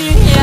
you